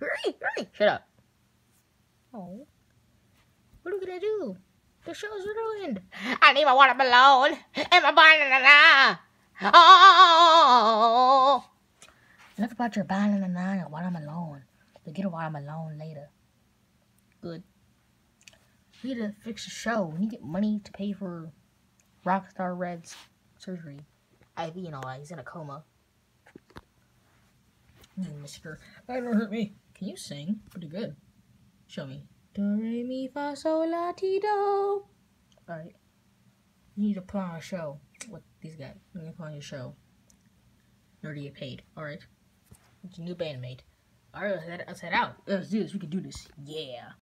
hurry, hurry. Shut up. Oh. What are we gonna do? The show's ruined. I need my watermelon and my banana. Oh. Look about your banana and watermelon. You'll get a watermelon later. Good. We need to fix the show. We need to get money to pay for Rockstar Red's surgery. IV and all that. He's in a coma. Mister, that don't hurt me. Can you sing? Pretty good. Show me. Do, re, mi, fa, sol, la, ti, do. Alright. You need to put on a show with these guys. You need to put on your show. To get paid. Alright. It's a new bandmate. Alright, let's head, let's head out. Let's do this. We can do this. Yeah.